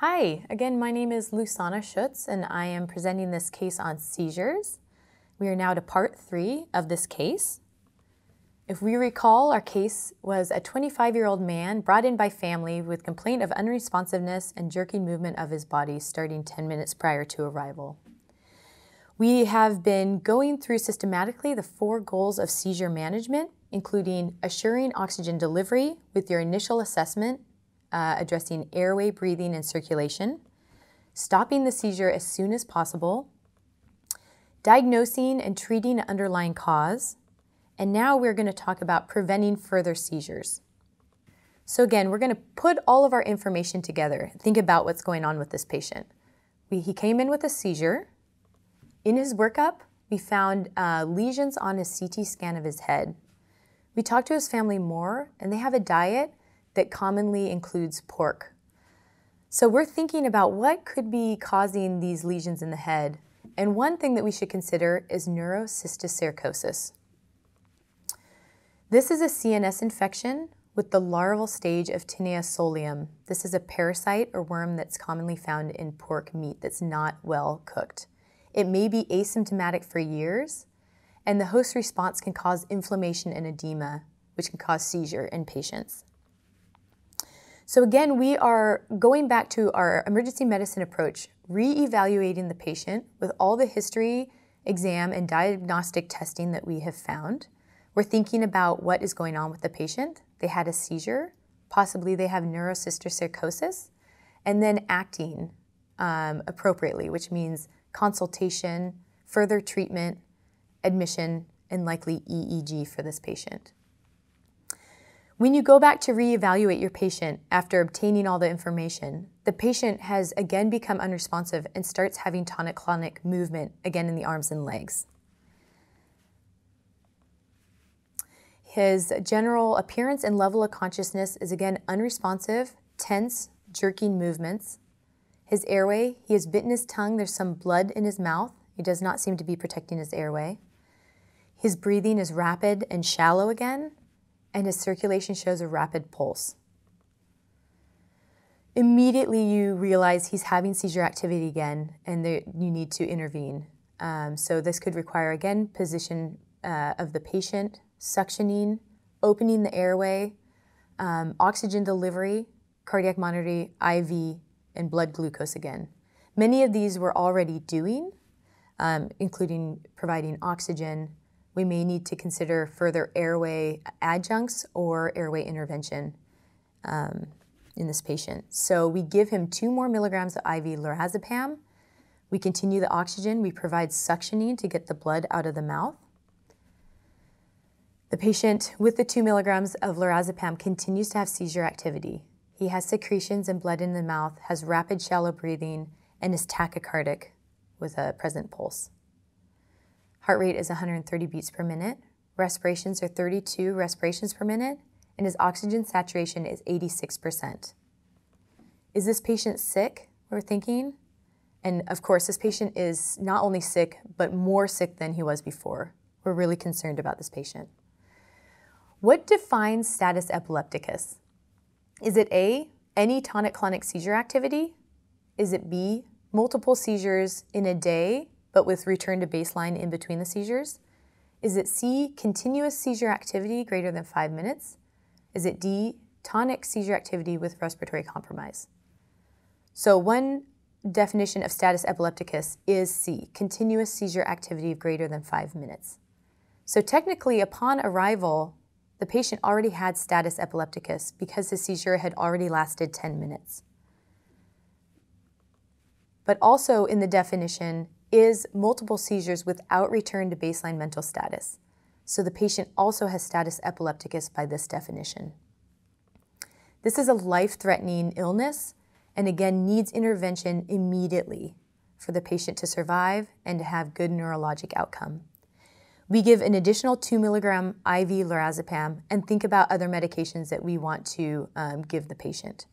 Hi, again, my name is Lusana Schutz, and I am presenting this case on seizures. We are now to part three of this case. If we recall, our case was a 25-year-old man brought in by family with complaint of unresponsiveness and jerky movement of his body starting 10 minutes prior to arrival. We have been going through systematically the four goals of seizure management, including assuring oxygen delivery with your initial assessment uh, addressing airway, breathing, and circulation, stopping the seizure as soon as possible, diagnosing and treating an underlying cause, and now we're going to talk about preventing further seizures. So again, we're going to put all of our information together. Think about what's going on with this patient. We, he came in with a seizure. In his workup, we found uh, lesions on his CT scan of his head. We talked to his family more, and they have a diet that commonly includes pork. So we're thinking about what could be causing these lesions in the head. And one thing that we should consider is neurocysticercosis. This is a CNS infection with the larval stage of Taenia solium. This is a parasite or worm that's commonly found in pork meat that's not well cooked. It may be asymptomatic for years, and the host response can cause inflammation and edema, which can cause seizure in patients. So again, we are going back to our emergency medicine approach, re-evaluating the patient with all the history, exam, and diagnostic testing that we have found. We're thinking about what is going on with the patient. They had a seizure, possibly they have neurocysticercosis, and then acting um, appropriately, which means consultation, further treatment, admission, and likely EEG for this patient. When you go back to reevaluate your patient after obtaining all the information, the patient has again become unresponsive and starts having tonic-clonic movement again in the arms and legs. His general appearance and level of consciousness is again unresponsive, tense, jerking movements. His airway, he has bitten his tongue, there's some blood in his mouth. He does not seem to be protecting his airway. His breathing is rapid and shallow again, and his circulation shows a rapid pulse. Immediately, you realize he's having seizure activity again, and there, you need to intervene. Um, so, this could require again position uh, of the patient, suctioning, opening the airway, um, oxygen delivery, cardiac monitoring, IV, and blood glucose again. Many of these we're already doing, um, including providing oxygen, we may need to consider further airway adjuncts or airway intervention um, in this patient. So we give him two more milligrams of IV lorazepam. We continue the oxygen. We provide suctioning to get the blood out of the mouth. The patient with the two milligrams of lorazepam continues to have seizure activity. He has secretions and blood in the mouth, has rapid shallow breathing, and is tachycardic with a present pulse. Heart rate is 130 beats per minute. Respirations are 32 respirations per minute, and his oxygen saturation is 86%. Is this patient sick? We're thinking. And of course, this patient is not only sick, but more sick than he was before. We're really concerned about this patient. What defines status epilepticus? Is it A, any tonic-clonic seizure activity? Is it B, multiple seizures in a day but with return to baseline in between the seizures? Is it C, continuous seizure activity greater than five minutes? Is it D, tonic seizure activity with respiratory compromise? So one definition of status epilepticus is C, continuous seizure activity of greater than five minutes. So technically, upon arrival, the patient already had status epilepticus because the seizure had already lasted 10 minutes. But also in the definition, is multiple seizures without return to baseline mental status. So the patient also has status epilepticus by this definition. This is a life-threatening illness and again needs intervention immediately for the patient to survive and to have good neurologic outcome. We give an additional 2 milligram IV lorazepam and think about other medications that we want to um, give the patient.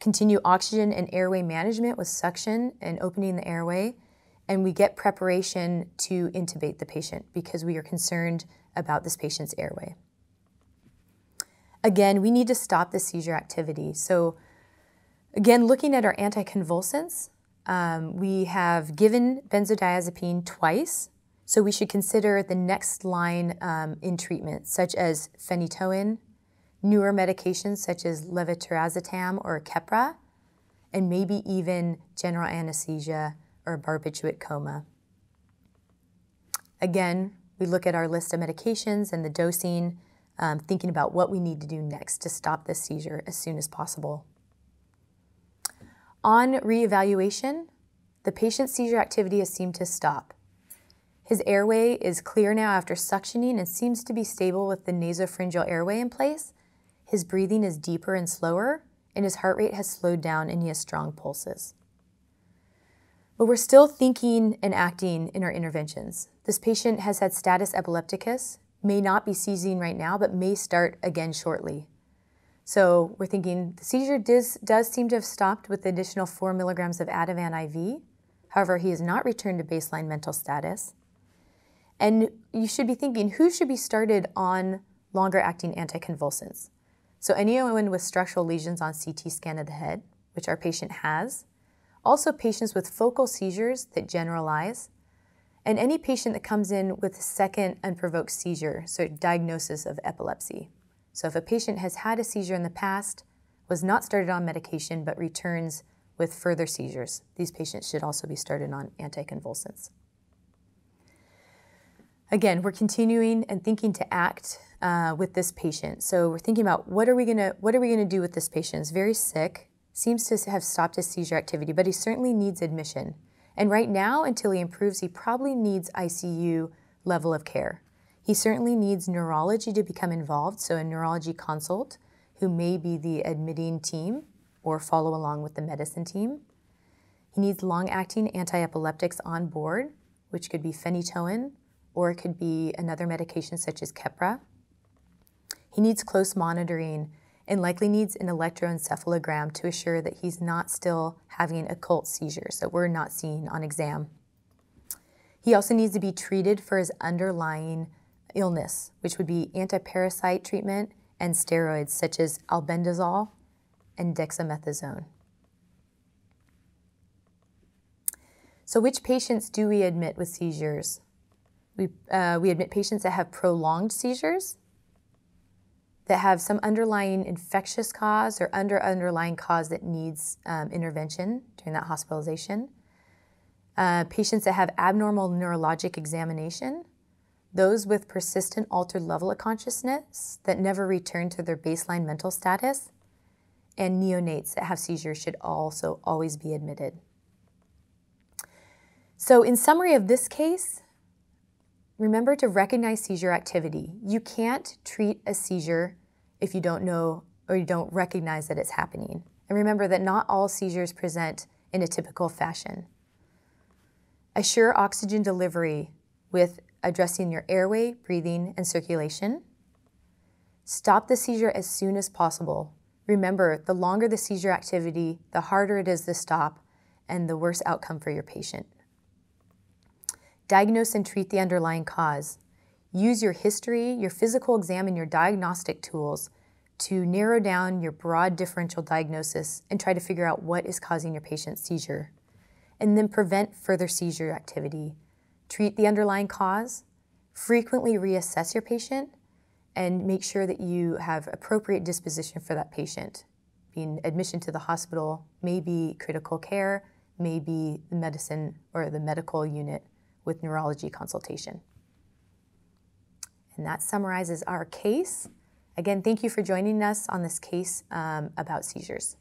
Continue oxygen and airway management with suction and opening the airway and we get preparation to intubate the patient because we are concerned about this patient's airway. Again, we need to stop the seizure activity. So Again, looking at our anticonvulsants, um, we have given benzodiazepine twice, so we should consider the next line um, in treatment, such as phenytoin, newer medications such as levetiracetam or Keppra, and maybe even general anesthesia or barbiturate coma. Again, we look at our list of medications and the dosing, um, thinking about what we need to do next to stop this seizure as soon as possible. On reevaluation, the patient's seizure activity has seemed to stop. His airway is clear now after suctioning and seems to be stable with the nasopharyngeal airway in place. His breathing is deeper and slower, and his heart rate has slowed down and he has strong pulses. But we're still thinking and acting in our interventions. This patient has had status epilepticus, may not be seizing right now, but may start again shortly. So we're thinking the seizure does, does seem to have stopped with the additional four milligrams of Ativan IV. However, he has not returned to baseline mental status. And you should be thinking who should be started on longer acting anticonvulsants? So anyone with structural lesions on CT scan of the head, which our patient has, also patients with focal seizures that generalize, and any patient that comes in with a second unprovoked seizure, so diagnosis of epilepsy. So if a patient has had a seizure in the past, was not started on medication, but returns with further seizures, these patients should also be started on anticonvulsants. Again, we're continuing and thinking to act uh, with this patient. So we're thinking about what are we gonna what are we gonna do with this patient? He's very sick, seems to have stopped his seizure activity, but he certainly needs admission. And right now, until he improves, he probably needs ICU level of care. He certainly needs neurology to become involved, so a neurology consult who may be the admitting team or follow along with the medicine team. He needs long acting anti epileptics on board, which could be phenytoin or it could be another medication such as Keppra. He needs close monitoring and likely needs an electroencephalogram to assure that he's not still having occult seizures that we're not seeing on exam. He also needs to be treated for his underlying illness, which would be antiparasite treatment and steroids such as albendazole and dexamethasone. So, which patients do we admit with seizures? We, uh, we admit patients that have prolonged seizures, that have some underlying infectious cause or under underlying cause that needs um, intervention during that hospitalization. Uh, patients that have abnormal neurologic examination, those with persistent altered level of consciousness that never return to their baseline mental status, and neonates that have seizures should also always be admitted. So, in summary of this case, remember to recognize seizure activity. You can't treat a seizure if you don't know or you don't recognize that it's happening. And remember that not all seizures present in a typical fashion. Assure oxygen delivery with addressing your airway, breathing, and circulation. Stop the seizure as soon as possible. Remember, the longer the seizure activity, the harder it is to stop and the worse outcome for your patient. Diagnose and treat the underlying cause. Use your history, your physical exam, and your diagnostic tools to narrow down your broad differential diagnosis and try to figure out what is causing your patient's seizure. And then prevent further seizure activity treat the underlying cause, frequently reassess your patient, and make sure that you have appropriate disposition for that patient. Being admission to the hospital may be critical care, may be the medicine or the medical unit with neurology consultation. And that summarizes our case. Again, thank you for joining us on this case um, about seizures.